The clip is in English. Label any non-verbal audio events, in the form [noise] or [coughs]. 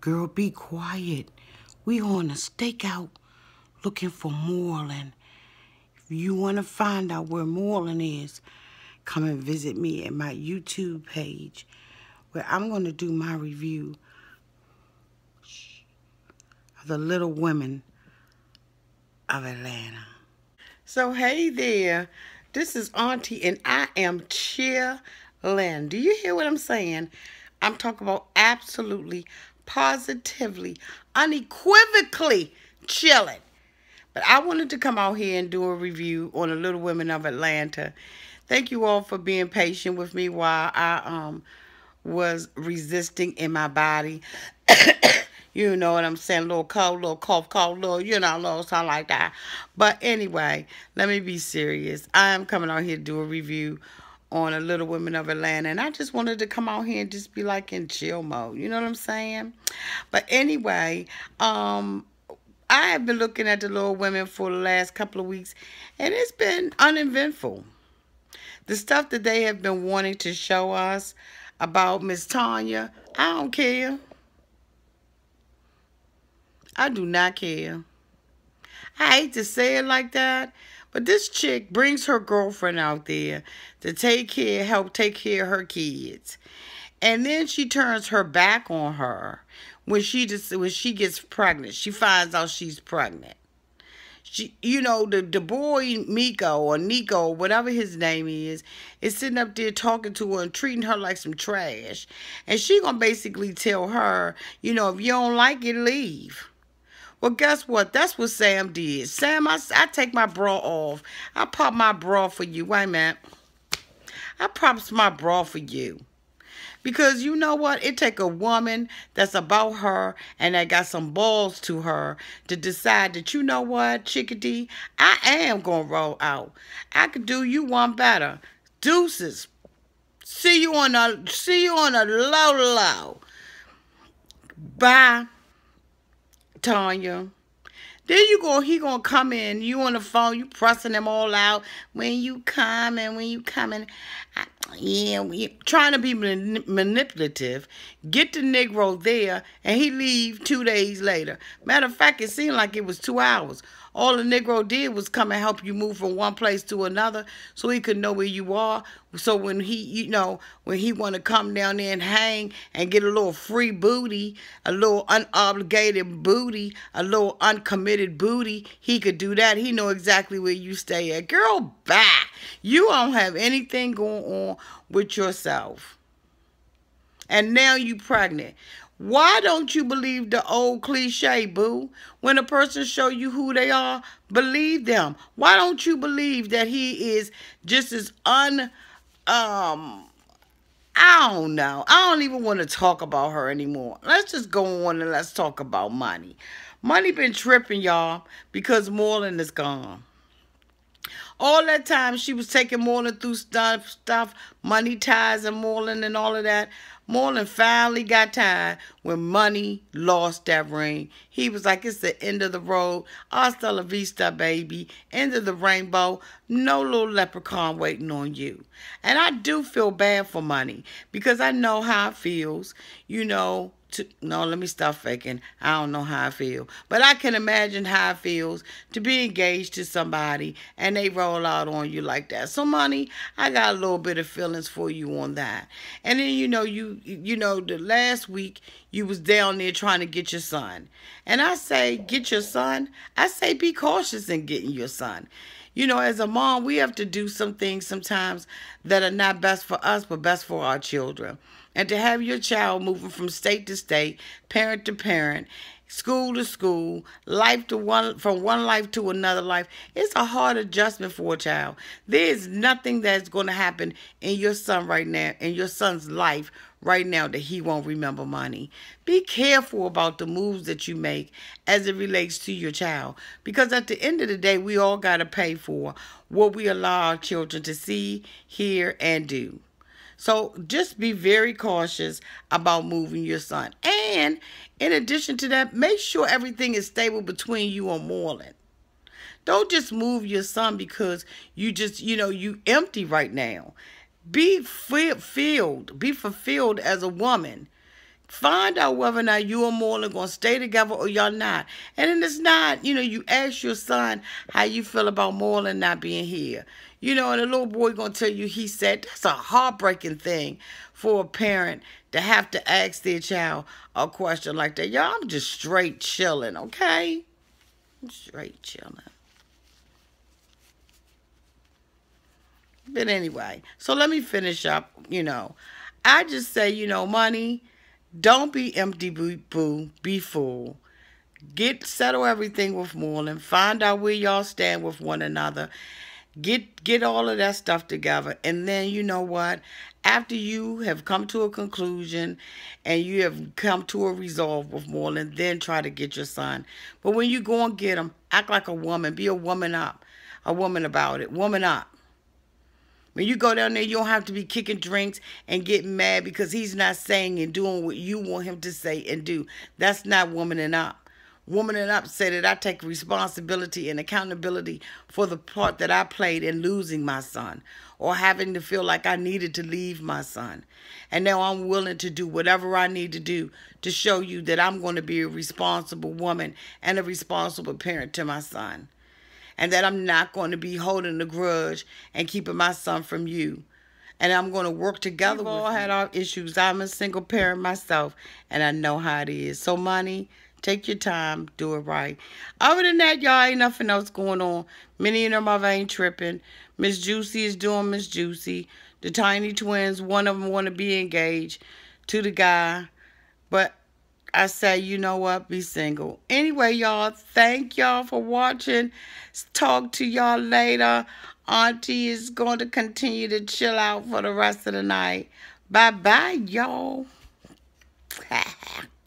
Girl, be quiet. We on a stakeout looking for Moreland. If you want to find out where Moreland is, come and visit me at my YouTube page where I'm going to do my review of the Little Women of Atlanta. So, hey there. This is Auntie, and I am chillin'. Do you hear what I'm saying? I'm talking about absolutely positively, unequivocally chilling. But I wanted to come out here and do a review on the Little Women of Atlanta. Thank you all for being patient with me while I um was resisting in my body. [coughs] you know what I'm saying? Little cold, little cough, cough, little, you know, little something like that. But anyway, let me be serious. I am coming out here to do a review on a Little Women of Atlanta. And I just wanted to come out here and just be like in chill mode. You know what I'm saying? But anyway, um, I have been looking at the Little Women for the last couple of weeks. And it's been uneventful. The stuff that they have been wanting to show us about Miss Tanya, I don't care. I do not care. I hate to say it like that, but this chick brings her girlfriend out there to take care, help take care of her kids. And then she turns her back on her when she just when she gets pregnant. She finds out she's pregnant. She, you know, the, the boy Miko or Nico, whatever his name is, is sitting up there talking to her and treating her like some trash. And she gonna basically tell her, you know, if you don't like it, leave. Well, guess what? That's what Sam did. Sam, I, I take my bra off. I pop my bra for you. Wait a minute. I props my bra for you. Because you know what? It take a woman that's about her and that got some balls to her to decide that, you know what, chickadee, I am going to roll out. I could do you one better. Deuces. See you on a, see you on a low low. Bye. Tanya. Then you go, he gonna come in, you on the phone, you pressing them all out. When you coming, when you coming. I, yeah, we trying to be man manipulative. Get the Negro there, and he leave two days later. Matter of fact, it seemed like it was two hours. All the Negro did was come and help you move from one place to another so he could know where you are. So when he, you know, when he want to come down there and hang and get a little free booty, a little unobligated booty, a little uncommitted booty, he could do that. He know exactly where you stay at. Girl, bye. You don't have anything going on with yourself. And now you pregnant. Why don't you believe the old cliche, boo? When a person show you who they are, believe them. Why don't you believe that he is just as un um I don't know. I don't even want to talk about her anymore. Let's just go on and let's talk about Monie. Monie been tripping, y'all, because Moreland is gone. All that time she was taking Moreland through stuff, stuff, money ties and Moreland and all of that. Moreland finally got tired when Monie lost that ring. He was like, it's the end of the road. Hasta la vista, baby. End of the rainbow. No little leprechaun waiting on you. And I do feel bad for Monie because I know how it feels, you know, to no let me stop faking i don't know how i feel but i can imagine how it feels to be engaged to somebody and they roll out on you like that so Monie i got a little bit of feelings for you on that and then you know you you know the last week you was down there trying to get your son. And i say get your son? I say be cautious in getting your son. You know, as a mom, we have to do some things sometimes that are not best for us, but best for our children. And to have your child moving from state to state, parent to parent, school to school, life to one from one life to another life. It's a hard adjustment for a child. There is nothing that's going to happen in your son right now, in your son's life right now that he won't remember Monie. Be careful about the moves that you make as it relates to your child because at the end of the day, we all got to pay for what we allow our children to see, hear, and do. So just be very cautious about moving your son. And in addition to that, make sure everything is stable between you and Moreland. Don't just move your son because you just, you know, you empty right now. Be filled, Be fulfilled as a woman. Find out whether or not you and Marlon going to stay together or y'all not. And then it's not, you know, you ask your son how you feel about Marlon not being here. You know, and the little boy going to tell you he said that's a heartbreaking thing for a parent to have to ask their child a question like that. Y'all, I'm just straight chilling, okay? I'm straight chilling. But anyway, so let me finish up, you know. I just say, you know, Monie, don't be empty, boo, be full. Get settle everything with Marlon. Find out where y'all stand with one another. Get get all of that stuff together. And then you know what? After you have come to a conclusion and you have come to a resolve with Marlon, then try to get your son. But when you go and get him, act like a woman. Be a woman up. A woman about it. Woman up. When you go down there, you don't have to be kicking drinks and getting mad because he's not saying and doing what you want him to say and do. That's not womaning up. Womaning up said that I take responsibility and accountability for the part that I played in losing my son or having to feel like I needed to leave my son. And now I'm willing to do whatever I need to do to show you that I'm going to be a responsible woman and a responsible parent to my son and that I'm not going to be holding a grudge and keeping my son from you. And I'm going to work together. We've all had our issues. I'm a single parent myself, and I know how it is. So, Monie, take your time, do it right. Other than that, y'all ain't nothing else going on. Minnie and her mother ain't tripping. Miss Juicy is doing Miss Juicy. The Tiny Twins, one of them want to be engaged to the guy. But I say, you know what, be single. Anyway, y'all, thank y'all for watching. Talk to y'all later. Auntie is going to continue to chill out for the rest of the night. Bye-bye, y'all. [laughs]